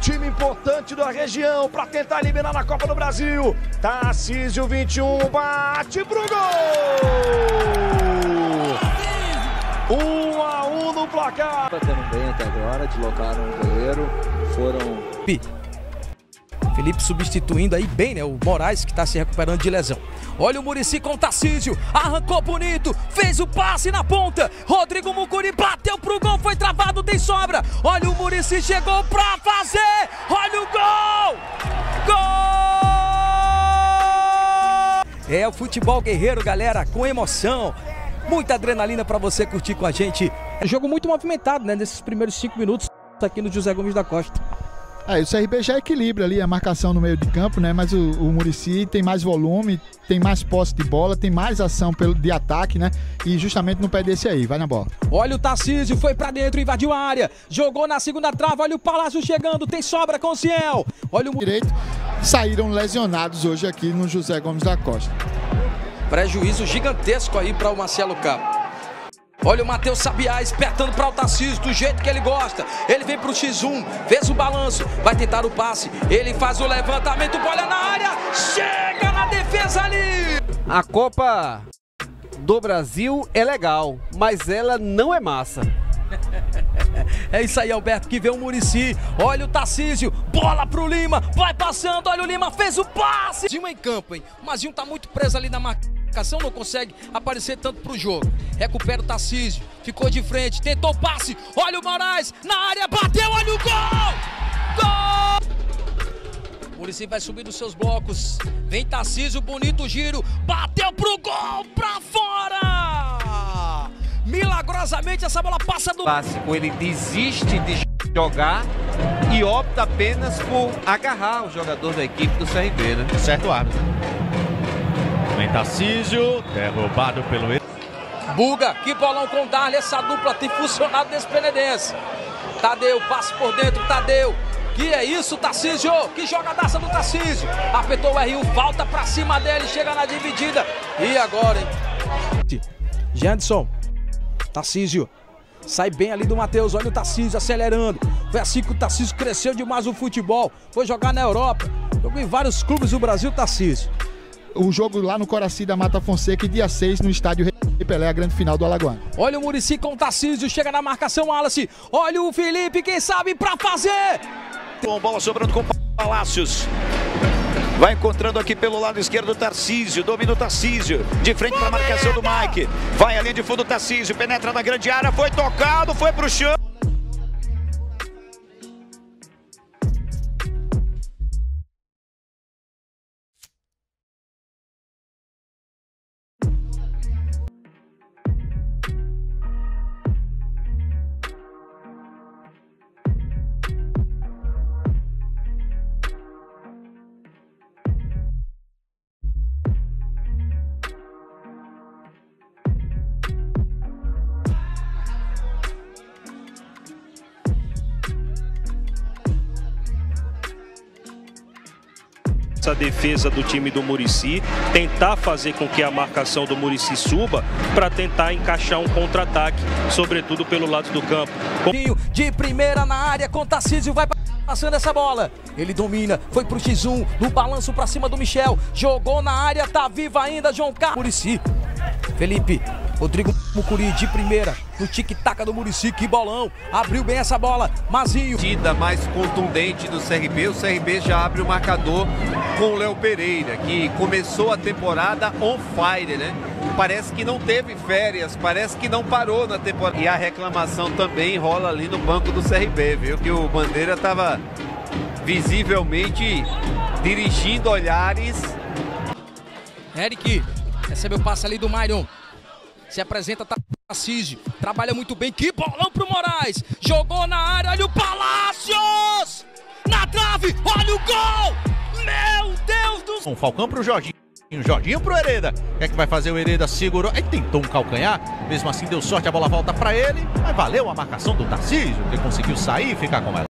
Time importante da região para tentar eliminar na Copa do Brasil. Tarcísio 21 bate pro gol! Um a um no placar. Batendo bem até agora, deslocaram o goleiro, foram Felipe substituindo aí bem, né? O Moraes que está se recuperando de lesão. Olha o Murici com o Tarcísio. Arrancou bonito. Fez o passe na ponta. Rodrigo Mucuri bateu pro gol. Foi travado, tem sobra. Olha o Murici chegou pra fazer. Olha o gol! Gol! É o futebol guerreiro, galera, com emoção. Muita adrenalina para você curtir com a gente. É jogo muito movimentado, né? Nesses primeiros cinco minutos aqui no José Gomes da Costa. É, o CRB já equilibra ali a marcação no meio de campo, né? Mas o, o Murici tem mais volume, tem mais posse de bola, tem mais ação pelo, de ataque, né? E justamente no pé desse aí, vai na bola. Olha o Tarcísio, foi para dentro, invadiu a área, jogou na segunda trava, olha o Palácio chegando, tem sobra com o Ciel. Olha o direito, saíram lesionados hoje aqui no José Gomes da Costa. Prejuízo gigantesco aí para o Marcelo Capo. Olha o Matheus Sabiá espertando para o Tarcísio do jeito que ele gosta. Ele vem para o X1, fez o balanço, vai tentar o passe. Ele faz o levantamento, bola na área, chega na defesa ali. A Copa do Brasil é legal, mas ela não é massa. É isso aí, Alberto, que vê o Murici. Olha o Tarcísio, bola pro Lima, vai passando. Olha o Lima, fez o passe. Zinho em campo, hein? O Mazinho tá muito preso ali na marcação marcação, não consegue aparecer tanto pro jogo. Recupera o Tarcísio, ficou de frente, tentou o passe, olha o Moraes, na área, bateu, olha o gol! Gol! O Muricy vai subir dos seus blocos, vem Tarcísio, bonito giro, bateu pro gol, pra fora! Milagrosamente essa bola passa do... Clássico, ele desiste de jogar e opta apenas por agarrar o jogador da equipe do CRB, né? Certo árbitro. Vem Tarcísio, derrubado pelo... Buga, que bolão com Darley, essa dupla tem funcionado nesse Penedense. Tadeu, passe por dentro, Tadeu. Que é isso, Tarcísio? Que jogadaça do Tarcísio. Apertou o R1, volta pra cima dele, chega na dividida. E agora, hein? Jandson, Tarcísio. Sai bem ali do Matheus, olha o Tarcísio acelerando. Foi assim que o Tarcísio cresceu demais o futebol. Foi jogar na Europa. Jogou em vários clubes do Brasil, Tarcísio o jogo lá no Coraci da Mata Fonseca, dia 6, no estádio Rei Pelé, a grande final do Alagoano. Olha o Murici com o Tarcísio, chega na marcação, Wallace. Olha o Felipe, quem sabe, pra fazer. Com bola sobrando com Palácios. Vai encontrando aqui pelo lado esquerdo o Tarcísio, domina o Tarcísio, de frente para a marcação do Mike. Vai ali de fundo o Tarcísio, penetra na grande área, foi tocado, foi pro chão. Essa defesa do time do Murici, tentar fazer com que a marcação do Murici suba para tentar encaixar um contra-ataque, sobretudo pelo lado do campo. De primeira na área, com Tarcísio vai passando essa bola. Ele domina, foi pro X1, no balanço para cima do Michel, jogou na área, tá vivo ainda João Carlos. Murici, Felipe, Rodrigo Mucuri de primeira, no tic-tac do Murici, que bolão, abriu bem essa bola, Mazinho. Tida mais contundente do CRB, o CRB já abre o marcador com o Léo Pereira, que começou a temporada on fire, né? Parece que não teve férias, parece que não parou na temporada. E a reclamação também rola ali no banco do CRB, viu? Que o Bandeira estava visivelmente dirigindo olhares. Eric recebeu o passe ali do Myron. Se apresenta Tarcísio, trabalha muito bem, que bolão pro Moraes, jogou na área, olha o Palácios! Na trave, olha o gol! Meu Deus do céu! Um Falcão pro Jorginho. Jorginho pro Hereda. O que é que vai fazer o Hereda? Segurou. Aí tentou um calcanhar. Mesmo assim deu sorte, a bola volta para ele. Mas valeu a marcação do Tarcísio, que conseguiu sair e ficar com ela.